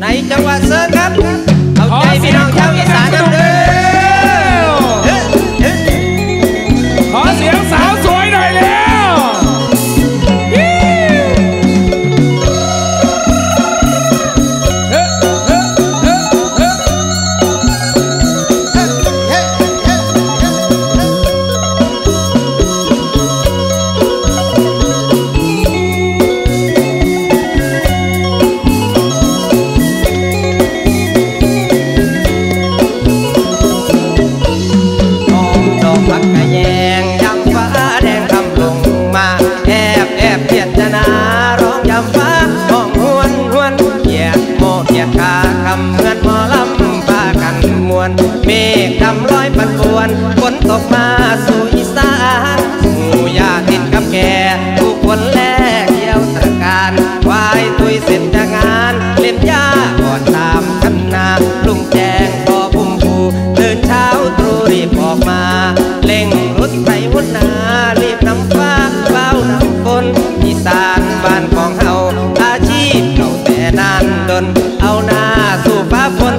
ในจังหวัดเซิร์ำลอยปันปวนฝนตกมาสู่อีสานหมู่ยาติดกับแก่ทุกคนแลกเกี่ยวตะการวายตุยเสร็จจากงาน เล่นยาก่อนตามกันนาลุงแจงพอพุ่มผูตื่นเช้าตรูรีบออกมา เล่งรถไปหุ่นนารีบนำฟ้าเฝ้านำฝนอีสานบ้านของเฮาอาชีพเก่าแต่นานดนเอาหน้าสู่ฟ้าฝน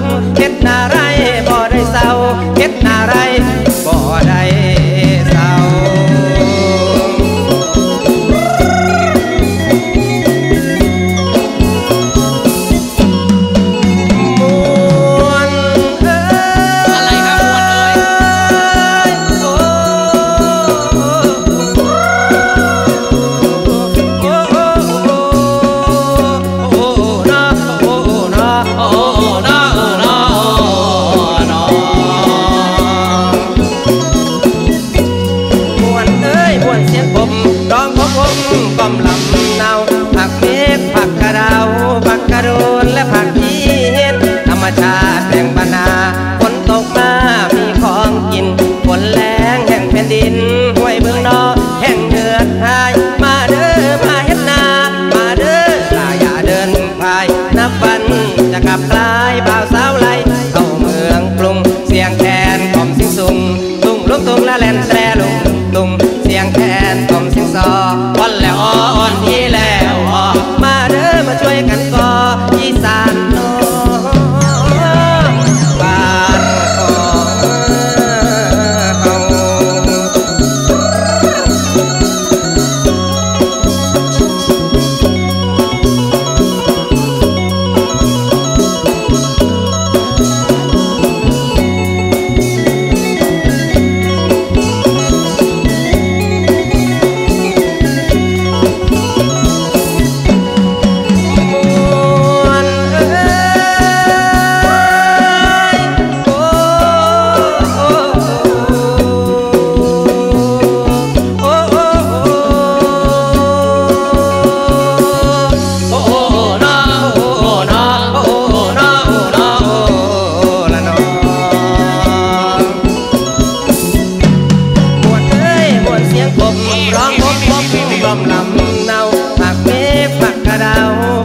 ต้มลำเนาผักเมฆผักกระเดา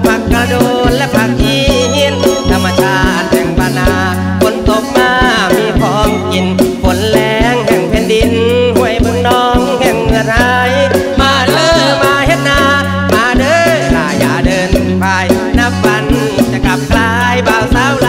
ผักกระโดนและผักอีนธรรมชาติแห่งบานาฝนตกมามีของกินฝนแรงแห่งแผ่นดินห้วยบึงน้องแห่งเมือไรมาเลอมาเฮ็ดนา มาเด้อลาอย่าเดินไปนับวันจะกลับกลายบ่าวสาวไห